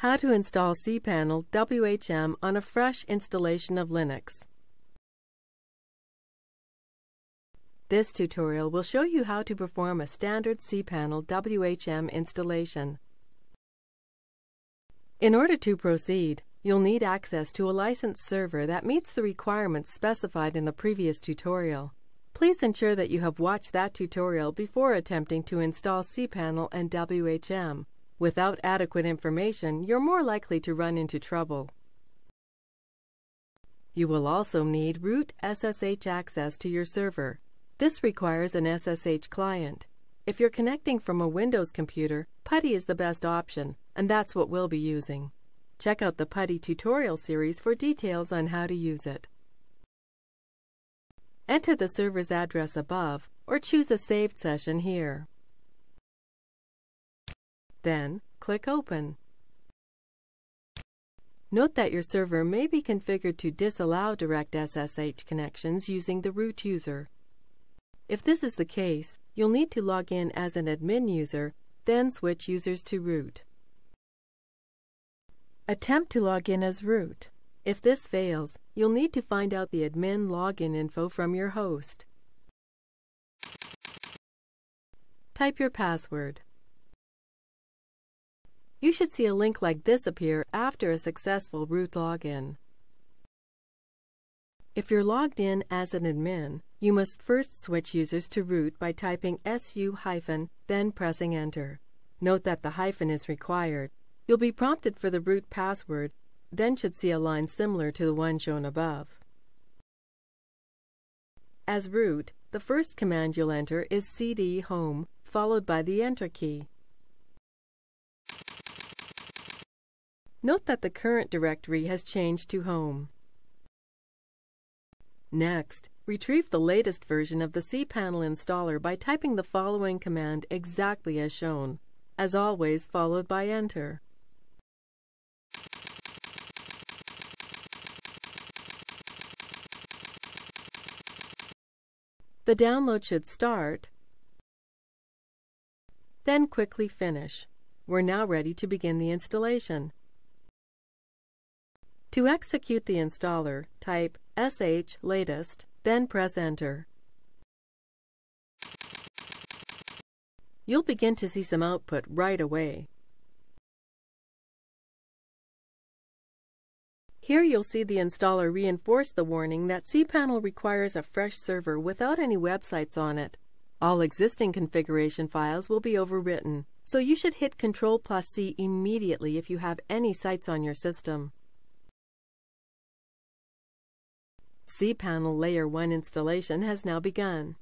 How to install cPanel WHM on a fresh installation of Linux. This tutorial will show you how to perform a standard cPanel WHM installation. In order to proceed, you'll need access to a licensed server that meets the requirements specified in the previous tutorial. Please ensure that you have watched that tutorial before attempting to install cPanel and WHM. Without adequate information, you're more likely to run into trouble. You will also need root SSH access to your server. This requires an SSH client. If you're connecting from a Windows computer, PuTTY is the best option, and that's what we'll be using. Check out the PuTTY tutorial series for details on how to use it. Enter the server's address above, or choose a saved session here. Then, click Open. Note that your server may be configured to disallow direct SSH connections using the root user. If this is the case, you'll need to log in as an admin user, then switch users to root. Attempt to log in as root. If this fails, you'll need to find out the admin login info from your host. Type your password. You should see a link like this appear after a successful root login. If you're logged in as an admin, you must first switch users to root by typing su hyphen, then pressing enter. Note that the hyphen is required. You'll be prompted for the root password, then should see a line similar to the one shown above. As root, the first command you'll enter is cd home, followed by the enter key. Note that the current directory has changed to home. Next, retrieve the latest version of the cPanel installer by typing the following command exactly as shown, as always followed by enter. The download should start, then quickly finish. We're now ready to begin the installation. To execute the installer, type sh latest, then press enter. You'll begin to see some output right away. Here you'll see the installer reinforce the warning that cPanel requires a fresh server without any websites on it. All existing configuration files will be overwritten, so you should hit Ctrl plus C immediately if you have any sites on your system. cPanel Layer 1 installation has now begun.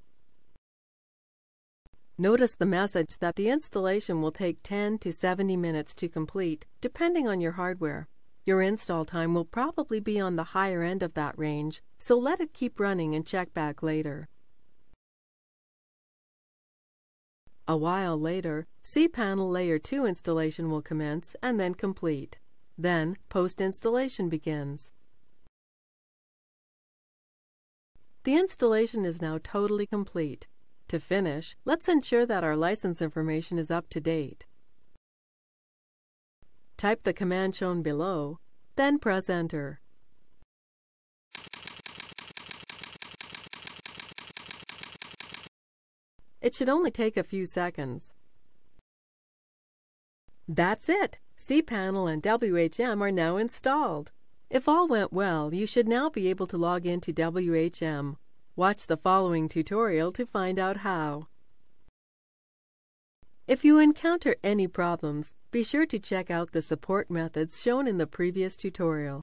Notice the message that the installation will take 10 to 70 minutes to complete, depending on your hardware. Your install time will probably be on the higher end of that range, so let it keep running and check back later. A while later, cPanel Layer 2 installation will commence and then complete. Then, post-installation begins. The installation is now totally complete. To finish, let's ensure that our license information is up to date. Type the command shown below, then press Enter. It should only take a few seconds. That's it! cPanel and WHM are now installed. If all went well, you should now be able to log into WHM. Watch the following tutorial to find out how. If you encounter any problems, be sure to check out the support methods shown in the previous tutorial.